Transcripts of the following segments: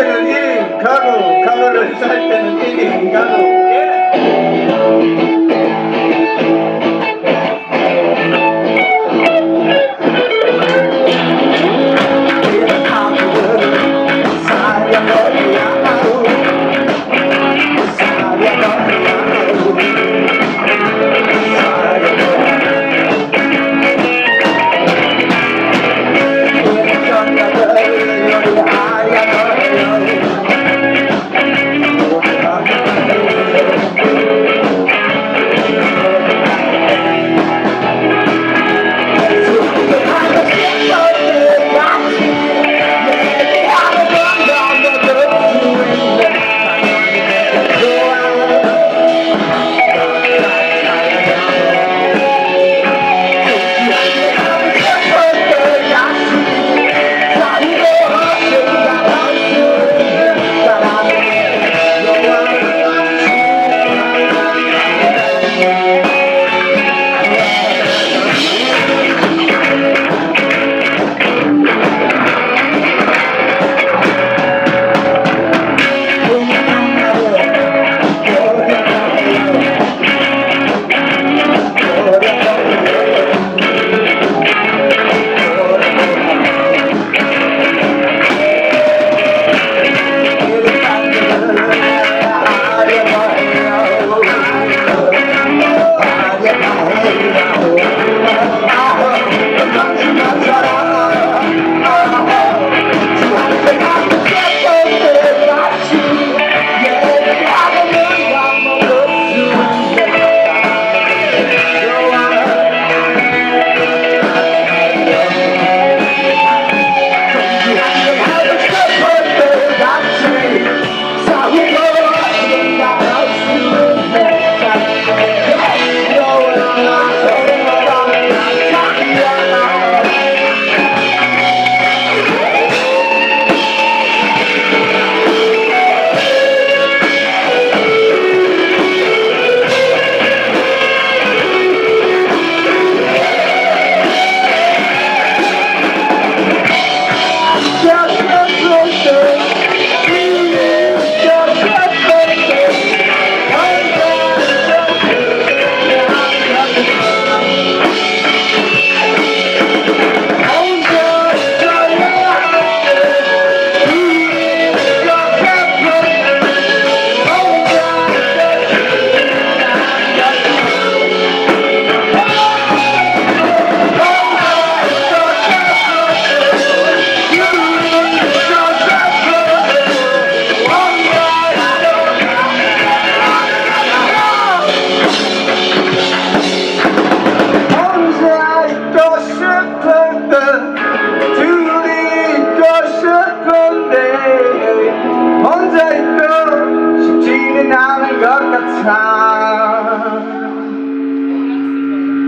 때는 1인 가구 가구를 살 때는 1인 가구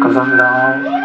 감사합니다.